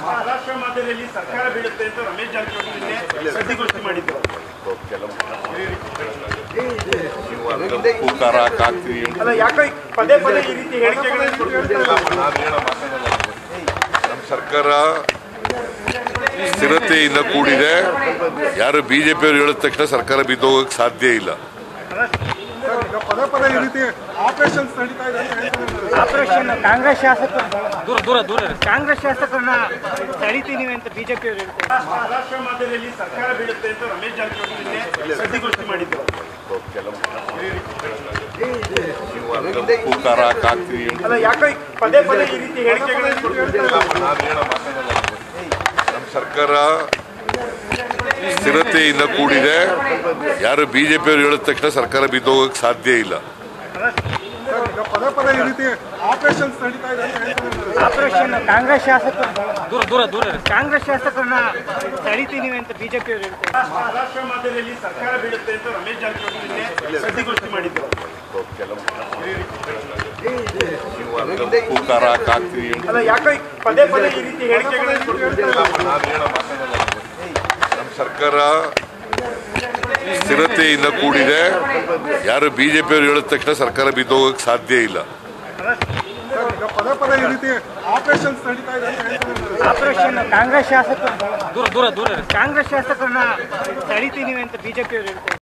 ಮಹಾರಾಷ್ಟ್ರ ಮಾದರಿಯಲ್ಲಿ ಸರ್ಕಾರ ಬೀಳುತ್ತೆ ಅಂತ ರಮೇಶ್ ಜಾರಕಿಹೊಳಿ ನಿನ್ನೆ ಸುದ್ದಿಗೋಷ್ಠಿ ಮಾಡಿದ್ರು ಕೂಕಾರ ಹಾಕ್ತೀವಿ ಅಲ್ಲ ಯಾಕೋ ಪದೇ ಪದೇ ಈ ರೀತಿ ಹೇಳಿಕೆಗಳನ್ನು ಕೊಡ್ತಿರ್ತಾರೆ? ನಮ್ಮ ಸರ್ಕಾರ ಸ್ಥಿರತೆಯಿಂದ ಕೂಡಿದೆ. ಯಾರು ಬಿಜೆಪಿಯವರು ಹೇಳಿದ ತಕ್ಷಣ ಸರ್ಕಾರ ಬಿದ್ದೋಗಕ್ಕೆ ಸಾಧ್ಯ ಇಲ್ಲ. ಪದೇ ಪದೇ ಈ ರೀತಿ ಆಪರೇಷನ್ ನಡೀತಾ ಇದೆ ಅಂತ ಹೇಳ್ತಾರೆ ಆಪರೇಷನ್ ಕಾಂಗ್ರೆಸ್ ಶಾಸಕರು ದೂರ ದೂರ ದೂರ. ಕಾಂಗ್ರೆಸ್ ಶಾಸಕರನ್ನ ತಡಿತೀನಿ ಅಂತ ಬಿಜೆಪಿ ಅವರು ಹೇಳ್ತಾರೆ ಮಹಾರಾಷ್ಟ್ರ ಮಾದರಿಯಲ್ಲಿ ಸರ್ಕಾರ ಬೀಳುತ್ತೆ ಅಂತ ರಮೇಶ್ ಜಾರಕಿಹೊಳಿ ನಿನ್ನೆ ಸುದ್ದಿಗೋಷ್ಠಿ ಮಾಡಿದ್ರು ಅಲ್ಲ ಯಾಕೋ ಪದೇ ಪದೇ ಈ ರೀತಿ ಹೇಳಿಕೆಗಳನ್ನು? ನಮ್ಮ ಸರ್ಕಾರ ಸ್ಥಿರತೆಯಿಂದ ಕೂಡಿದೆ. ಯಾರು ಬಿಜೆಪಿಯವರು ಹೇಳಿದ ತಕ್ಷಣ ಸರ್ಕಾರ ಬಿದ್ದೋಗಕ್ಕೆ ಸಾಧ್ಯ ಇಲ್ಲ. ಈಗ ಪದೇ ಪದೇ ಈ ರೀತಿ ಆಪರೇಷನ್ಸ್ ನಡೀತಾ ಇದೆ ಅಂತ ಹೇಳ್ತಾರೆ ಆಪರೇಷನ್ ಕಾಂಗ್ರೆಸ್ ಶಾಸಕರು ದೂರ ದೂರ ದೂರ ಇರಿ. ಕಾಂಗ್ರೆಸ್ ಶಾಸಕರನ್ನ ತಡಿತೀನಿ ಅಂತ ಬಿಜೆಪಿ ಅವರು ಹೇಳ್ತಾರೆ. ಮಹಾರಾಷ್ಟ್ರ ಮಾದರಿಯಲ್ಲಿ ಸರ್ಕಾರ ಬೀಳುತ್ತೆ ಅಂತ ರಮೇಶ್ ಜಾರಕಿಹೊಳಿ ಸುದ್ದಿಗೋಷ್ಠಿ ಮಾಡಿದ್ರು. ಯಾಕೋ ಪದೇ ಪದೇ ಈ ರೀತಿ ಹೇಳಿಕೆಗಳನ್ನು ಸರ್ಕಾರ ಸ್ಥಿರತೆಯಿಂದ ಕೂಡಿದೆ. ಯಾರು ಬಿಜೆಪಿಯವರು ಹೇಳಿದ ತಕ್ಷಣ ಸರ್ಕಾರ ಬಿದ್ದೋಗಕ್ಕೆ ಸಾಧ್ಯ ಇಲ್ಲ. ಕಾಂಗ್ರೆಸ್ ಶಾಸಕರು ಕಾಂಗ್ರೆಸ್ ಶಾಸಕರನ್ನ ತಡಿತೀನಿ ಅಂತ ಬಿಜೆಪಿ ಅವರು ಹೇಳ್ತಾರೆ